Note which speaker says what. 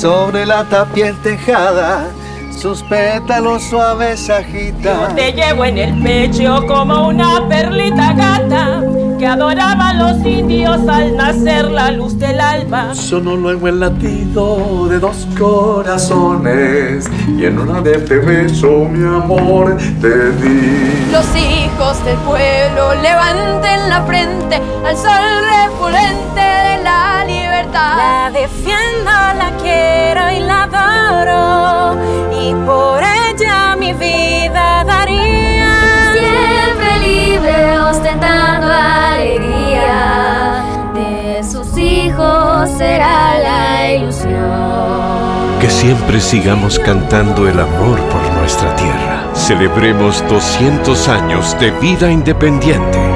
Speaker 1: sobre la tapia tejada sus pétalos suaves agita.
Speaker 2: Yo te llevo en el pecho como una perlita gata que adoraban los indios al nacer la luz del alba.
Speaker 3: Sonó luego el latido de dos corazones y en una de este beso mi amor te di.
Speaker 4: Los hijos del pueblo levanten la frente al sol repulente de la libertad.
Speaker 5: La la quiero y la adoro y por ella mi vida daría.
Speaker 6: Siempre libre ostentando alegría, de sus hijos será la ilusión.
Speaker 7: Que siempre sigamos cantando el amor por nuestra tierra. Celebremos 200 años de vida independiente.